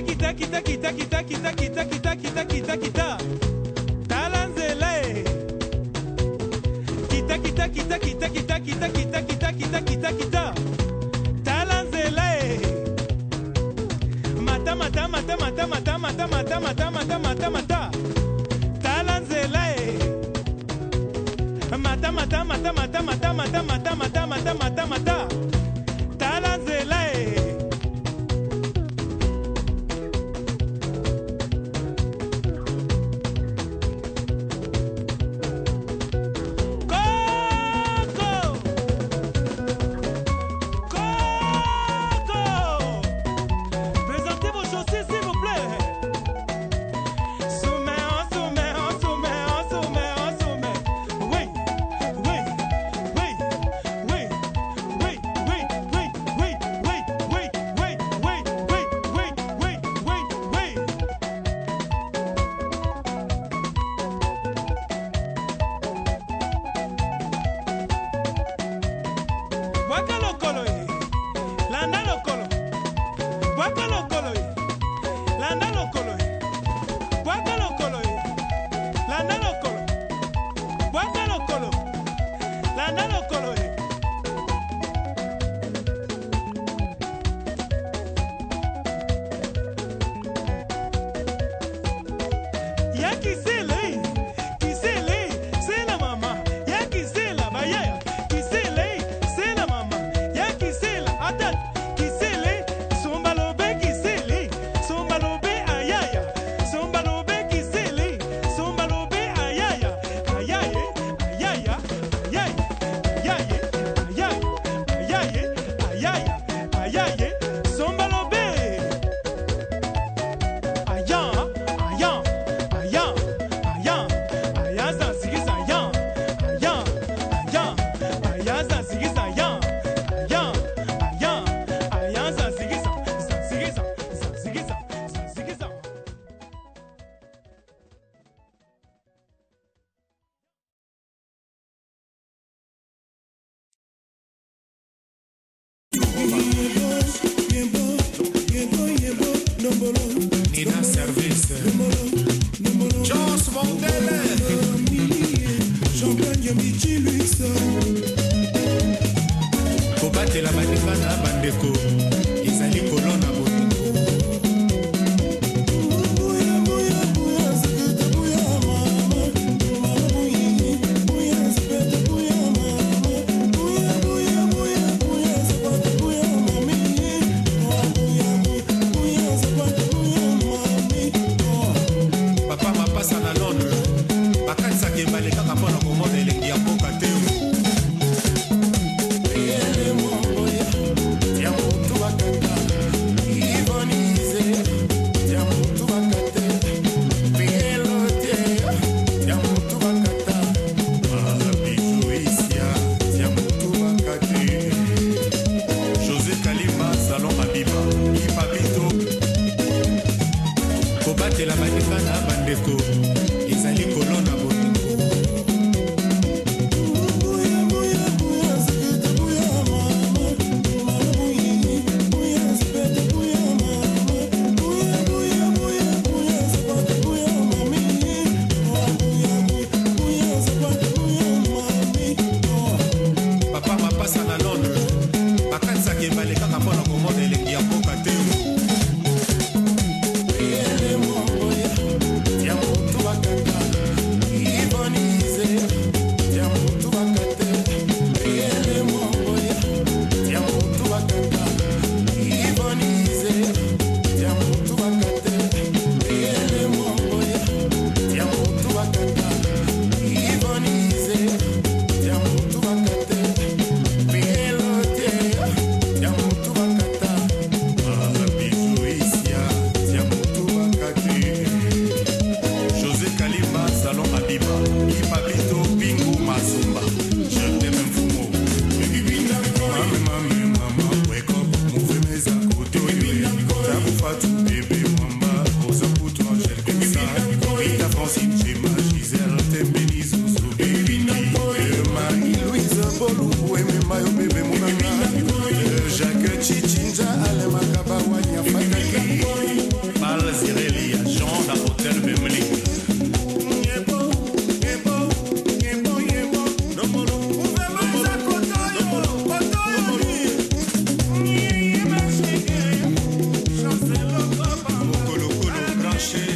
kita kita kita kita kita kita kita kita kita kita kita talanzele kita kita kita kita kita kita kita kita kita kita kita talanzele mata mata mata mata mata mata mata mata mata mata mata talanzele mata mata mata mata mata mata mata mata mata mata mata Nana lo colo. yeah, yeah. disco. to be should.